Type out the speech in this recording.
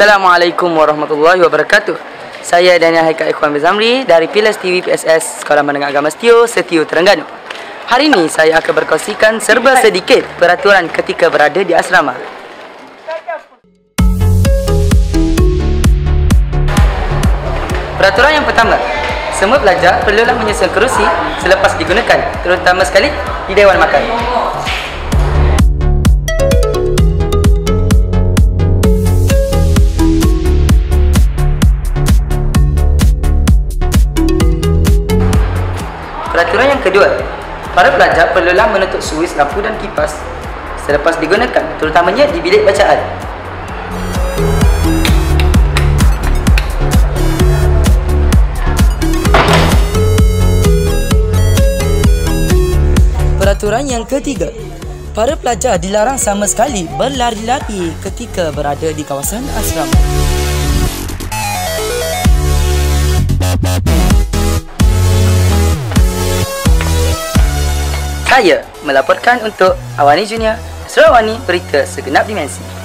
Assalamualaikum warahmatullahi wabarakatuh. Saya Daniel Haikal Ikhwan Bezamri dari Pilas TV PSS Sekolah Menengah Agama Setio, Setio Terengganu. Hari ini saya akan berkongsikan serba sedikit peraturan ketika berada di asrama. Peraturan yang pertama, semua pelajar perlulah menyusun kerusi selepas digunakan, terutama sekali di Dewan Makan. Peraturan yang kedua, para pelajar perlulah menutup suis lampu dan kipas selepas digunakan, terutamanya di bilik bacaan. Peraturan yang ketiga, para pelajar dilarang sama sekali berlari-lari ketika berada di kawasan asrama. Saya melaporkan untuk Awani Junior, Sarawani Berita Segenap Dimensi.